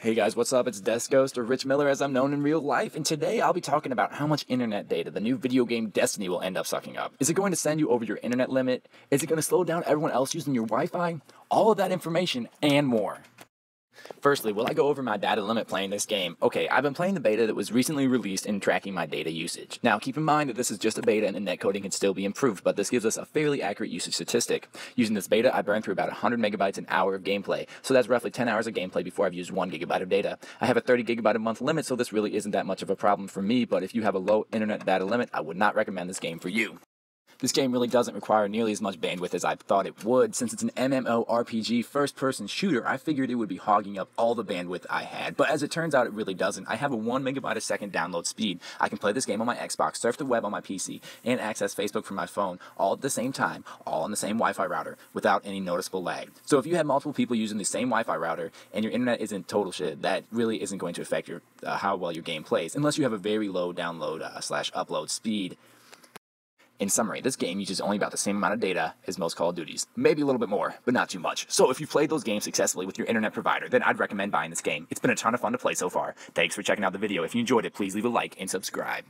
Hey guys, what's up? It's Desk Ghost or Rich Miller as I'm known in real life, and today I'll be talking about how much internet data the new video game Destiny will end up sucking up. Is it going to send you over your internet limit? Is it going to slow down everyone else using your Wi Fi? All of that information and more. Firstly, will I go over my data limit playing this game? Okay, I've been playing the beta that was recently released and tracking my data usage. Now, keep in mind that this is just a beta and the netcoding can still be improved, but this gives us a fairly accurate usage statistic. Using this beta, I burned through about 100 megabytes an hour of gameplay, so that's roughly 10 hours of gameplay before I've used 1 gigabyte of data. I have a 30 gigabyte a month limit, so this really isn't that much of a problem for me, but if you have a low internet data limit, I would not recommend this game for you. This game really doesn't require nearly as much bandwidth as I thought it would. Since it's an MMORPG first person shooter, I figured it would be hogging up all the bandwidth I had. But as it turns out, it really doesn't. I have a 1 megabyte a second download speed. I can play this game on my Xbox, surf the web on my PC, and access Facebook from my phone all at the same time, all on the same Wi Fi router, without any noticeable lag. So if you have multiple people using the same Wi Fi router and your internet isn't total shit, that really isn't going to affect your uh, how well your game plays, unless you have a very low download uh, slash upload speed. In summary, this game uses only about the same amount of data as most Call of Duties, maybe a little bit more, but not too much. So if you've played those games successfully with your internet provider, then I'd recommend buying this game. It's been a ton of fun to play so far. Thanks for checking out the video. If you enjoyed it, please leave a like and subscribe.